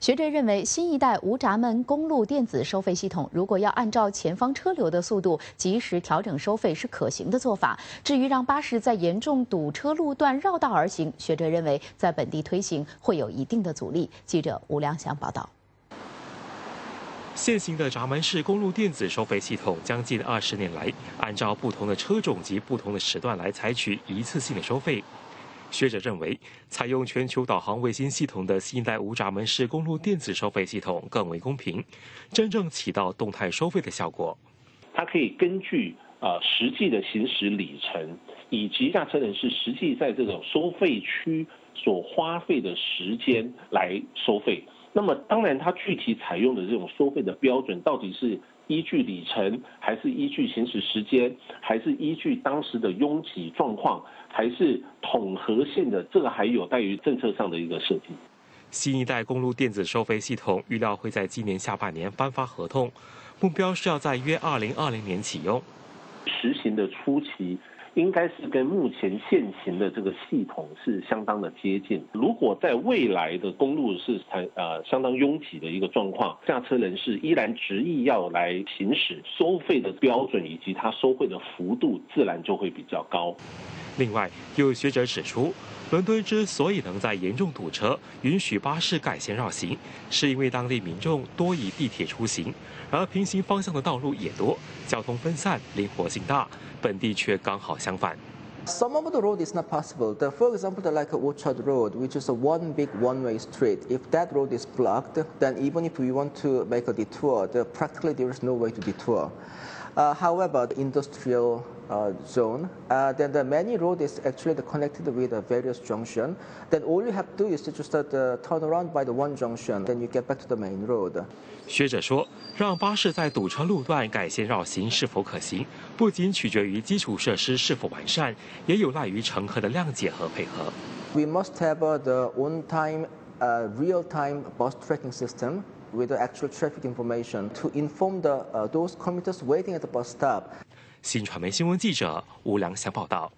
学者认为，新一代无闸门公路电子收费系统，如果要按照前方车流的速度及时调整收费，是可行的做法。至于让巴士在严重堵车路段绕道而行，学者认为在本地推行会有一定的阻力。记者吴良祥报道。现行的闸门式公路电子收费系统，将近二十年来，按照不同的车种及不同的时段来采取一次性的收费。学者认为，采用全球导航卫星系统的新一代无闸门式公路电子收费系统更为公平，真正起到动态收费的效果。它可以根据啊实际的行驶里程，以及驾车人士实际在这种收费区所花费的时间来收费。那么，当然，它具体采用的这种收费的标准，到底是依据里程，还是依据行驶时间，还是依据当时的拥挤状况，还是统合性的？这个还有待于政策上的一个设计。新一代公路电子收费系统预料会在今年下半年颁发合同，目标是要在约二零二零年启用。实行的初期。应该是跟目前现行的这个系统是相当的接近。如果在未来的公路是才呃相当拥挤的一个状况，驾车人士依然执意要来行驶，收费的标准以及它收费的幅度自然就会比较高。另外，有学者指出，伦敦之所以能在严重堵车允许巴士改线绕行，是因为当地民众多以地铁出行，而平行方向的道路也多，交通分散，灵活性大。本地却刚好相反。Some of the road is not possible. The, for example, the, like Orchard Road, which is a one big one-way street. If that road is blocked, then even if we want to make a detour, the, practically there is no way to detour. Uh, however, the industrial uh, zone, uh, then the many road is actually connected with a various junction. Then all you have to do is to just uh, turn around by the one junction, then you get back to the main road. 学者说，让巴士在堵车路段改线绕行是否可行，不仅取决于基础设施是否完善，也有赖于乘客的谅解和配合。We must have the on-time, real-time bus tracking system with the actual traffic information to inform the uh, those commuters waiting at the bus stop. 新传媒新闻记者吴良祥报道。